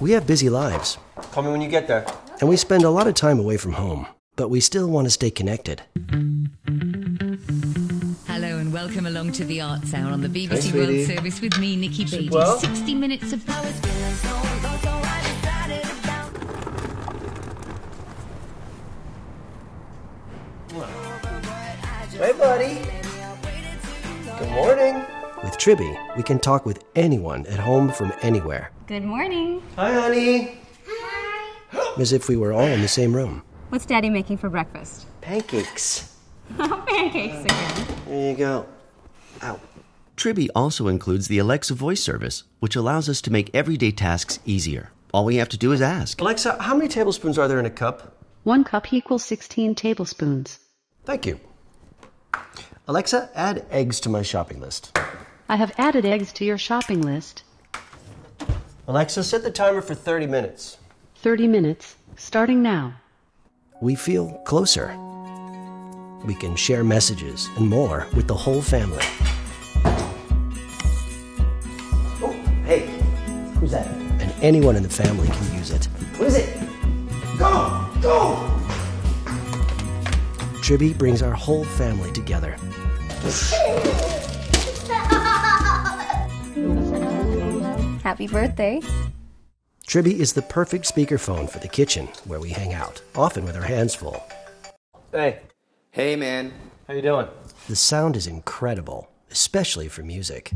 We have busy lives, Call me when you get there. and we spend a lot of time away from home, but we still want to stay connected. Hello and welcome along to the Arts Hour on the BBC Hey, World. Service with me, Nikki Bedi. well? 60 minutes of Hey, buddy. Good morning. With Triby, we can talk with anyone at home from anywhere, Good morning. Hi, honey. Hi. As if we were all in the same room. What's Daddy making for breakfast? Pancakes. Oh, pancakes again. There you go. Ow. Triby also includes the Alexa voice service, which allows us to make everyday tasks easier. All we have to do is ask. Alexa, how many tablespoons are there in a cup? One cup equals 16 tablespoons. Thank you. Alexa, add eggs to my shopping list. I have added eggs to your shopping list. Alexa, set the timer for 30 minutes. 30 minutes, starting now. We feel closer. We can share messages and more with the whole family. Oh, hey. Who's that? And anyone in the family can use it. What is it? Go! Go! Triby brings our whole family together. Happy birthday. Triby is the perfect speakerphone for the kitchen where we hang out, often with our hands full. Hey, Hey, man. how you doing? The sound is incredible, especially for music.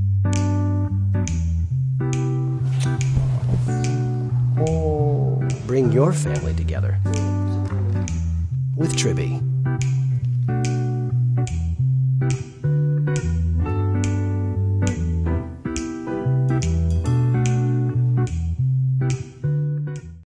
Bring your family together with Triby.